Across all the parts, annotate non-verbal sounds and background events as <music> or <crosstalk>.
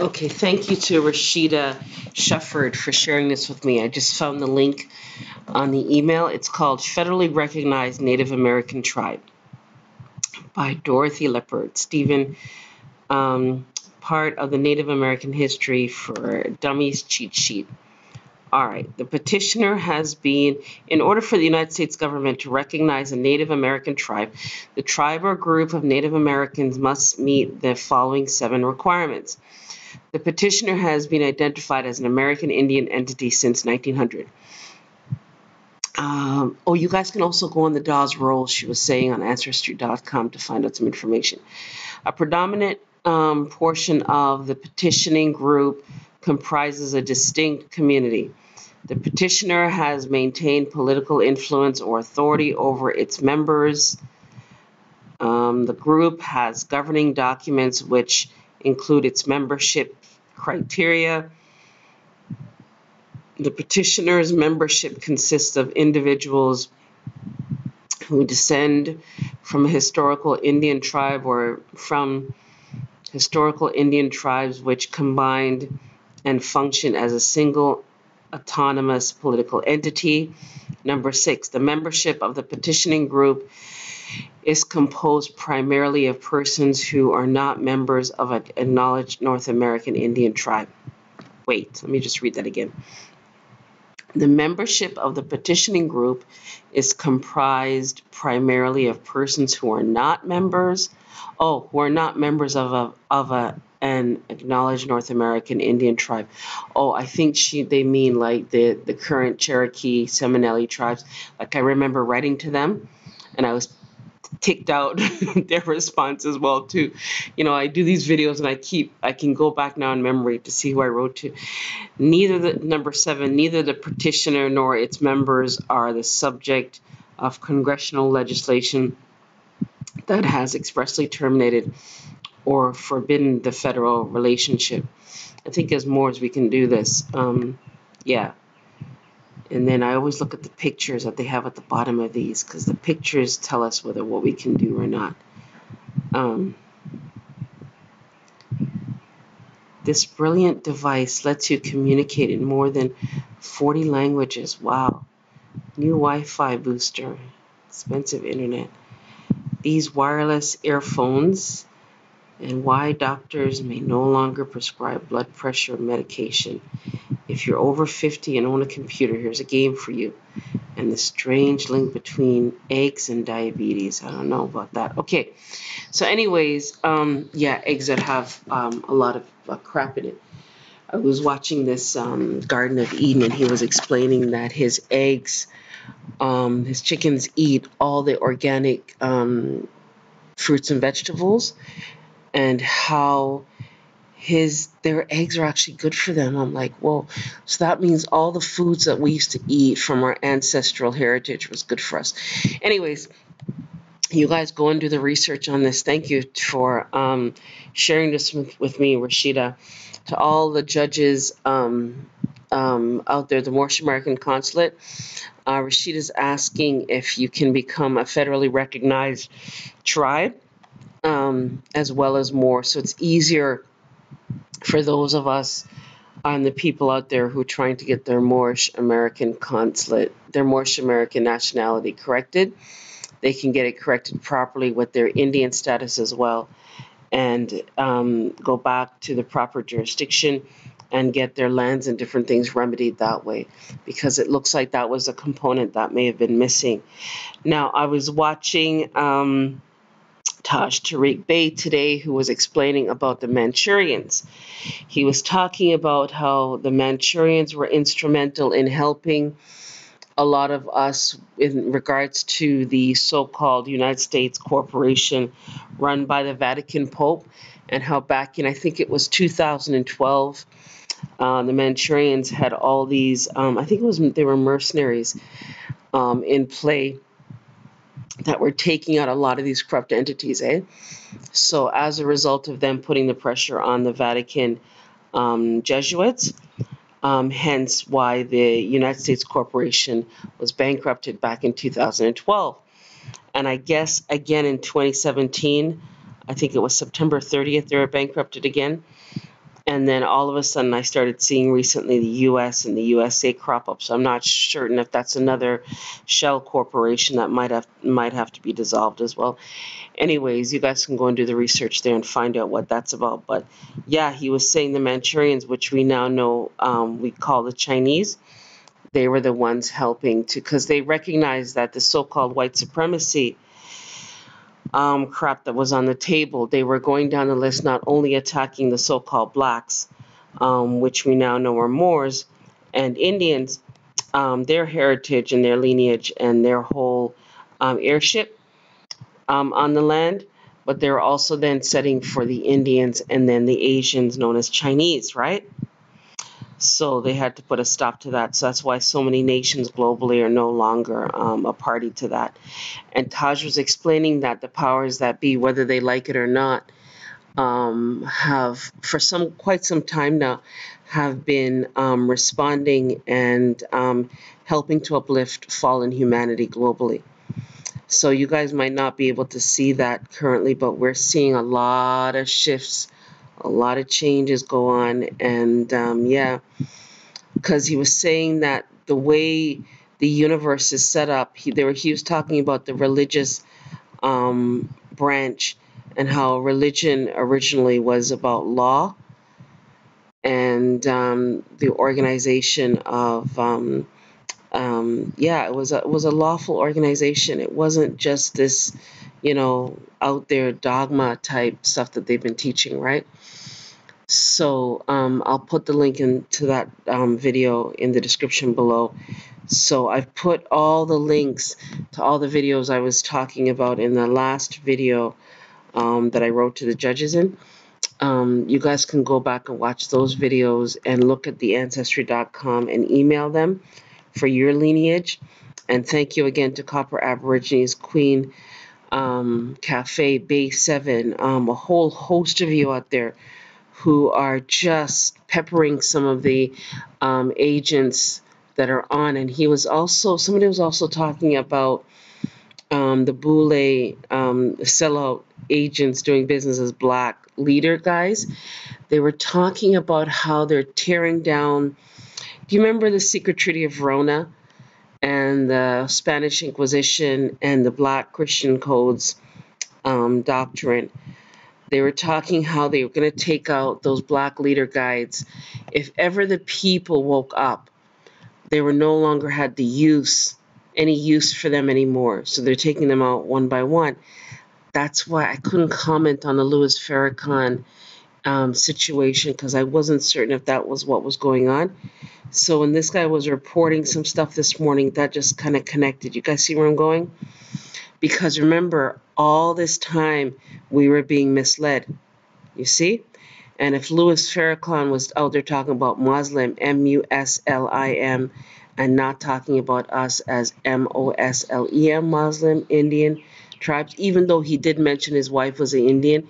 Okay, thank you to Rashida Shuford for sharing this with me. I just found the link on the email. It's called Federally Recognized Native American Tribe by Dorothy Lippert. Stephen, um, part of the Native American History for Dummies cheat sheet. All right, the petitioner has been, in order for the United States government to recognize a Native American tribe, the tribe or group of Native Americans must meet the following seven requirements. The petitioner has been identified as an American Indian entity since 1900. Um, oh, you guys can also go on the Dawes roll, she was saying on Ancestry.com to find out some information. A predominant um, portion of the petitioning group comprises a distinct community. The petitioner has maintained political influence or authority over its members. Um, the group has governing documents which include its membership criteria. The petitioner's membership consists of individuals who descend from a historical Indian tribe or from historical Indian tribes which combined and function as a single autonomous political entity. Number six, the membership of the petitioning group is composed primarily of persons who are not members of an acknowledged North American Indian tribe. Wait, let me just read that again. The membership of the petitioning group is comprised primarily of persons who are not members, oh, who are not members of a, of a an acknowledged North American Indian tribe. Oh, I think she they mean like the the current Cherokee Seminole tribes. Like I remember writing to them, and I was ticked out <laughs> their response as well too. You know, I do these videos and I keep I can go back now in memory to see who I wrote to. Neither the number seven, neither the petitioner nor its members are the subject of congressional legislation that has expressly terminated or forbidden the federal relationship. I think as more as we can do this. Um, yeah. And then I always look at the pictures that they have at the bottom of these because the pictures tell us whether what we can do or not. Um, this brilliant device lets you communicate in more than 40 languages. Wow. New Wi-Fi booster. Expensive internet. These wireless earphones and why doctors may no longer prescribe blood pressure medication. If you're over 50 and own a computer, here's a game for you. And the strange link between eggs and diabetes. I don't know about that. Okay, so anyways, um, yeah, eggs that have um, a lot of uh, crap in it. I was watching this um, Garden of Eden, and he was explaining that his eggs, um, his chickens eat all the organic um, fruits and vegetables, and how his their eggs are actually good for them. I'm like, whoa. So that means all the foods that we used to eat from our ancestral heritage was good for us. Anyways, you guys go and do the research on this. Thank you for um, sharing this with, with, me, Rashida. To all the judges um, um, out there, the Moorish American Consulate, uh, Rashida's asking if you can become a federally recognized tribe um, as well as more. So it's easier for those of us and the people out there who are trying to get their Moorish American consulate, their Moorish American nationality corrected. They can get it corrected properly with their Indian status as well and um, go back to the proper jurisdiction and get their lands and different things remedied that way because it looks like that was a component that may have been missing. Now, I was watching. Um, Taj Tariq Bey today, who was explaining about the Manchurians. He was talking about how the Manchurians were instrumental in helping a lot of us in regards to the so called United States corporation run by the Vatican Pope, and how back in, I think it was 2012, uh, the Manchurians had all these, um, I think it was they were mercenaries um, in play that were taking out a lot of these corrupt entities, eh? So as a result of them putting the pressure on the Vatican um, Jesuits, um, hence why the United States Corporation was bankrupted back in 2012. And I guess again in 2017, I think it was September 30th, they were bankrupted again. And then all of a sudden I started seeing recently the U.S. and the USA crop up. So I'm not certain if that's another shell corporation that might have might have to be dissolved as well. Anyways, you guys can go and do the research there and find out what that's about. But yeah, he was saying the Manchurians, which we now know um, we call the Chinese, they were the ones helping to because they recognized that the so-called white supremacy um, crap that was on the table. They were going down the list, not only attacking the so called blacks, um, which we now know are Moors, and Indians, um, their heritage and their lineage and their whole um, heirship um, on the land, but they're also then setting for the Indians and then the Asians known as Chinese, right? So they had to put a stop to that. So that's why so many nations globally are no longer um, a party to that. And Taj was explaining that the powers that be, whether they like it or not, um, have for some quite some time now have been um, responding and um, helping to uplift fallen humanity globally. So you guys might not be able to see that currently, but we're seeing a lot of shifts a lot of changes go on. And um, yeah because he was saying that the way the universe is set up he, there, he was talking about the religious um, branch and how religion originally was about law and um, the organization of um, um, yeah it was a, it was a lawful organization. It wasn't just this you know out there dogma type stuff that they've been teaching right so um, I'll put the link into that um, video in the description below. So I've put all the links to all the videos I was talking about in the last video um, that I wrote to the judges in. Um, you guys can go back and watch those videos and look at the ancestry.com and email them for your lineage. And thank you again to Copper Aborigines Queen um, Cafe Bey 7, um, a whole host of you out there who are just peppering some of the um, agents that are on. And he was also, somebody was also talking about um, the Boule um, sellout agents doing business as black leader guys. They were talking about how they're tearing down. Do you remember the secret treaty of Verona and the Spanish Inquisition and the black Christian codes um, doctrine? They were talking how they were going to take out those black leader guides. If ever the people woke up, they were no longer had the use, any use for them anymore. So they're taking them out one by one. That's why I couldn't comment on the Louis Farrakhan um, situation because I wasn't certain if that was what was going on. So when this guy was reporting some stuff this morning, that just kind of connected. You guys see where I'm going? Because remember, all this time we were being misled. You see? And if Louis Farrakhan was out there talking about Muslim, M U S L I M, and not talking about us as M O S L E M, Muslim, Indian tribes, even though he did mention his wife was an Indian,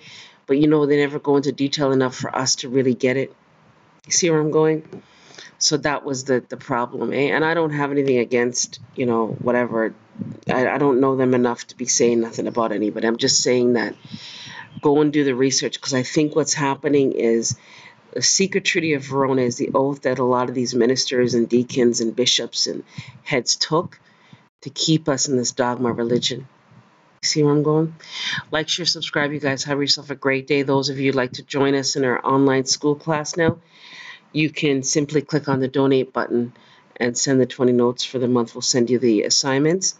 but you know, they never go into detail enough for us to really get it. You see where I'm going? So that was the, the problem. Eh? And I don't have anything against, you know, whatever I, I don't know them enough to be saying nothing about anybody. I'm just saying that go and do the research because I think what's happening is the secret treaty of Verona is the oath that a lot of these ministers and deacons and bishops and heads took to keep us in this dogma religion. See where I'm going? Like, share, subscribe, you guys. Have yourself a great day. Those of you like to join us in our online school class now, you can simply click on the donate button and send the 20 notes for the month. We'll send you the assignments.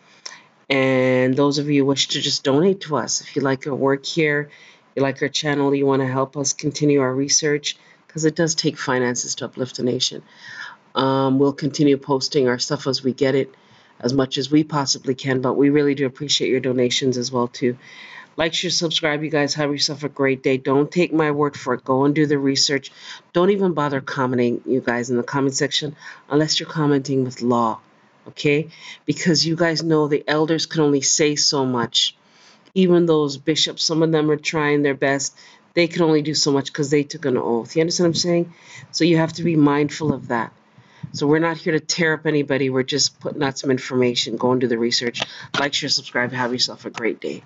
And those of you wish to just donate to us, if you like our work here, you like our channel, you want to help us continue our research, because it does take finances to uplift a nation. Um, we'll continue posting our stuff as we get it, as much as we possibly can, but we really do appreciate your donations as well, too. Like, share, subscribe, you guys. Have yourself a great day. Don't take my word for it. Go and do the research. Don't even bother commenting, you guys, in the comment section, unless you're commenting with law okay? Because you guys know the elders can only say so much. Even those bishops, some of them are trying their best. They can only do so much because they took an oath. You understand what I'm saying? So you have to be mindful of that. So we're not here to tear up anybody. We're just putting out some information. Go and do the research. Like, share, subscribe. Have yourself a great day.